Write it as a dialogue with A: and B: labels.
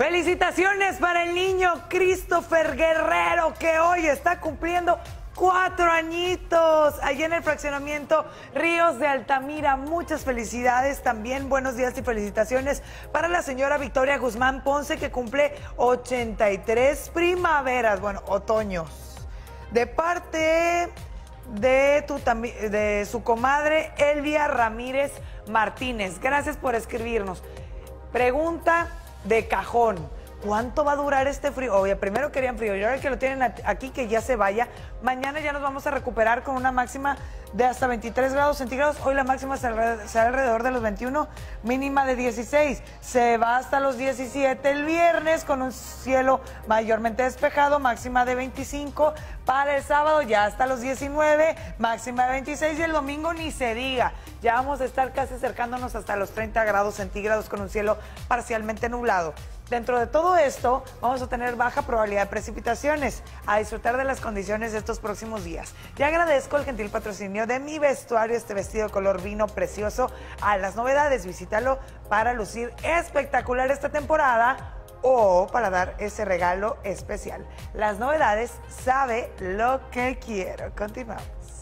A: Felicitaciones para el niño Christopher Guerrero que hoy está cumpliendo cuatro añitos allí en el fraccionamiento Ríos de Altamira. Muchas felicidades también, buenos días y felicitaciones para la señora Victoria Guzmán Ponce que cumple 83 primaveras, bueno, otoños. De parte de, de su comadre Elvia Ramírez Martínez. Gracias por escribirnos. Pregunta de cajón. ¿Cuánto va a durar este frío? Oye, primero querían frío y ahora que lo tienen aquí, que ya se vaya. Mañana ya nos vamos a recuperar con una máxima de hasta 23 grados centígrados. Hoy la máxima será alrededor de los 21, mínima de 16. Se va hasta los 17 el viernes con un cielo mayormente despejado, máxima de 25. Para el sábado ya hasta los 19, máxima de 26 y el domingo ni se diga. Ya vamos a estar casi acercándonos hasta los 30 grados centígrados con un cielo parcialmente nublado. Dentro de todo esto, vamos a tener baja probabilidad de precipitaciones. A disfrutar de las condiciones de estos próximos días. Y agradezco el gentil patrocinio de mi vestuario, este vestido color vino precioso. A las novedades, visítalo para lucir espectacular esta temporada o para dar ese regalo especial. Las novedades, sabe lo que quiero. Continuamos.